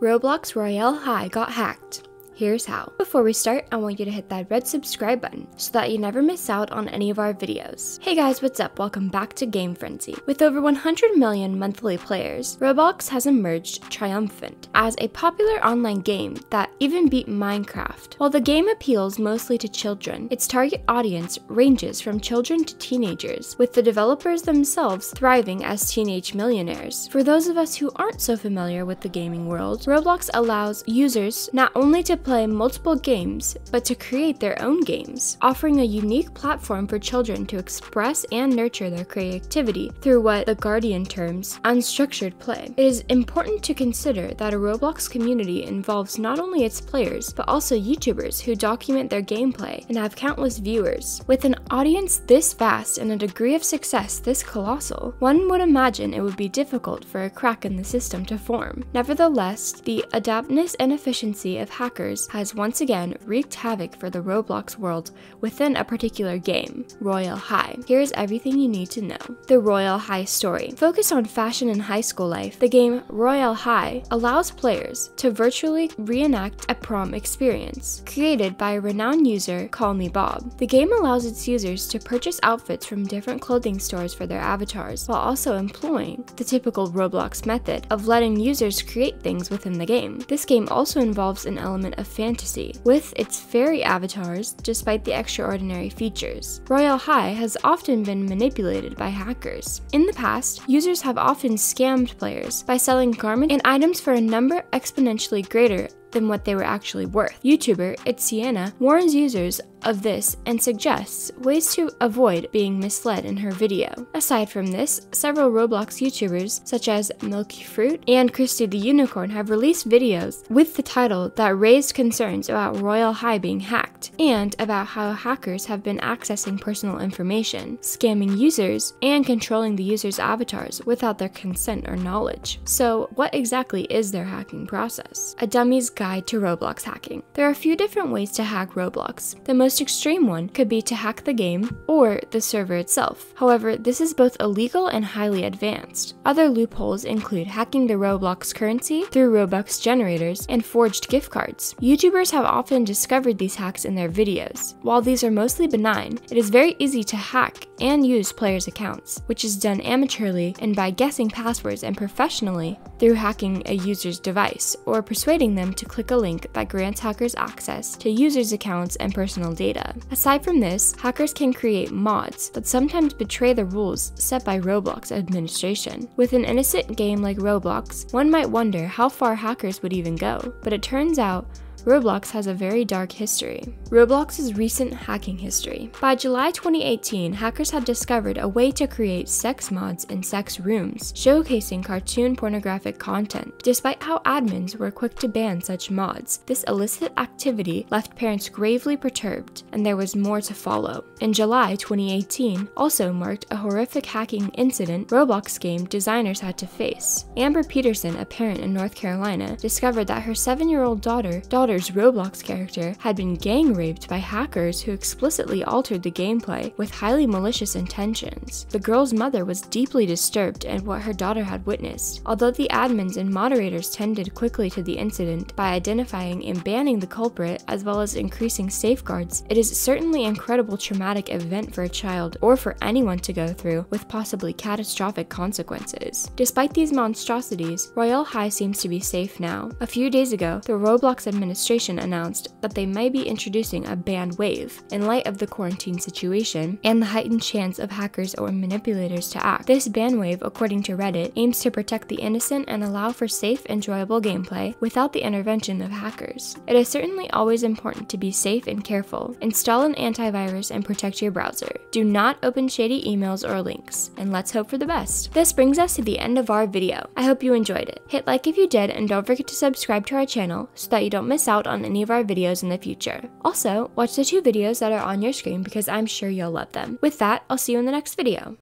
Roblox Royale High got hacked. Here's how. Before we start, I want you to hit that red subscribe button so that you never miss out on any of our videos. Hey guys, what's up? Welcome back to Game Frenzy. With over 100 million monthly players, Roblox has emerged triumphant as a popular online game that even beat Minecraft. While the game appeals mostly to children, its target audience ranges from children to teenagers, with the developers themselves thriving as teenage millionaires. For those of us who aren't so familiar with the gaming world, Roblox allows users not only to play multiple games, but to create their own games, offering a unique platform for children to express and nurture their creativity through what The Guardian terms unstructured play. It is important to consider that a Roblox community involves not only its players, but also YouTubers who document their gameplay and have countless viewers. With an audience this vast and a degree of success this colossal, one would imagine it would be difficult for a crack in the system to form. Nevertheless, the adaptness and efficiency of hackers has once again wreaked havoc for the Roblox world within a particular game, Royale High. Here's everything you need to know. The Royale High story. Focused on fashion and high school life, the game Royale High allows players to virtually reenact a prom experience, created by a renowned user, Call Me Bob. The game allows its users to purchase outfits from different clothing stores for their avatars, while also employing the typical Roblox method of letting users create things within the game. This game also involves an element of fantasy, with its fairy avatars despite the extraordinary features. Royale High has often been manipulated by hackers. In the past, users have often scammed players by selling garments and items for a number exponentially greater than what they were actually worth. YouTuber It's Sienna warns users of this and suggests ways to avoid being misled in her video. Aside from this, several Roblox YouTubers such as Milky Fruit and Christy the Unicorn have released videos with the title that raised concerns about Royale High being hacked and about how hackers have been accessing personal information, scamming users, and controlling the users' avatars without their consent or knowledge. So, what exactly is their hacking process? A dummy's Guide to Roblox Hacking. There are a few different ways to hack Roblox. The most extreme one could be to hack the game or the server itself. However, this is both illegal and highly advanced. Other loopholes include hacking the Roblox currency through Robux generators and forged gift cards. YouTubers have often discovered these hacks in their videos. While these are mostly benign, it is very easy to hack and use players' accounts, which is done amateurly and by guessing passwords and professionally through hacking a user's device or persuading them to click a link that grants hackers access to users' accounts and personal data. Aside from this, hackers can create mods that sometimes betray the rules set by Roblox administration. With an innocent game like Roblox, one might wonder how far hackers would even go, but it turns out Roblox has a very dark history. Roblox's recent hacking history. By July 2018, hackers had discovered a way to create sex mods in sex rooms, showcasing cartoon pornographic content. Despite how admins were quick to ban such mods, this illicit activity left parents gravely perturbed, and there was more to follow. In July 2018 also marked a horrific hacking incident Roblox game designers had to face. Amber Peterson, a parent in North Carolina, discovered that her seven-year-old daughter, daughter Roblox character had been gang raped by hackers who explicitly altered the gameplay with highly malicious intentions. The girl's mother was deeply disturbed at what her daughter had witnessed. Although the admins and moderators tended quickly to the incident by identifying and banning the culprit as well as increasing safeguards, it is certainly an incredible traumatic event for a child or for anyone to go through with possibly catastrophic consequences. Despite these monstrosities, Royale High seems to be safe now. A few days ago, the Roblox administration administration announced that they may be introducing a ban wave in light of the quarantine situation and the heightened chance of hackers or manipulators to act. This ban wave, according to Reddit, aims to protect the innocent and allow for safe, enjoyable gameplay without the intervention of hackers. It is certainly always important to be safe and careful. Install an antivirus and protect your browser. Do not open shady emails or links, and let's hope for the best. This brings us to the end of our video. I hope you enjoyed it. Hit like if you did, and don't forget to subscribe to our channel so that you don't out on any of our videos in the future. Also, watch the two videos that are on your screen because I'm sure you'll love them. With that, I'll see you in the next video.